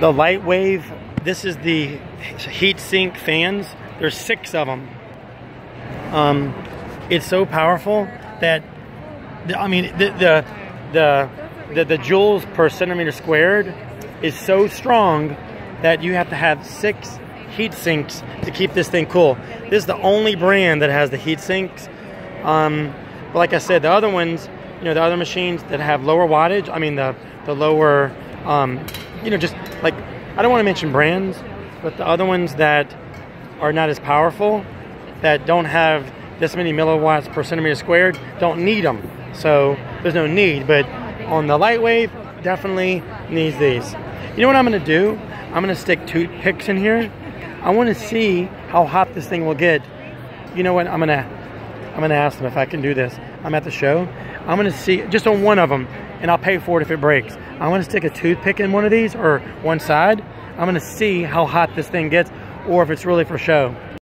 the Lightwave. This is the heat sink fans. There's six of them. Um, it's so powerful that I mean the the the the, the joules per centimeter squared is so strong that you have to have six heat sinks to keep this thing cool. This is the only brand that has the heat sinks. Um, but like I said, the other ones, you know, the other machines that have lower wattage, I mean the the lower, um, you know, just like I don't want to mention brands, but the other ones that are not as powerful, that don't have this many milliwatts per centimeter squared, don't need them. So there's no need. But on the Lightwave, definitely needs these. You know what I'm gonna do? I'm gonna stick toothpicks in here. I wanna see how hot this thing will get. You know what, I'm gonna, I'm gonna ask them if I can do this. I'm at the show. I'm gonna see, just on one of them, and I'll pay for it if it breaks. I'm gonna stick a toothpick in one of these, or one side. I'm gonna see how hot this thing gets, or if it's really for show.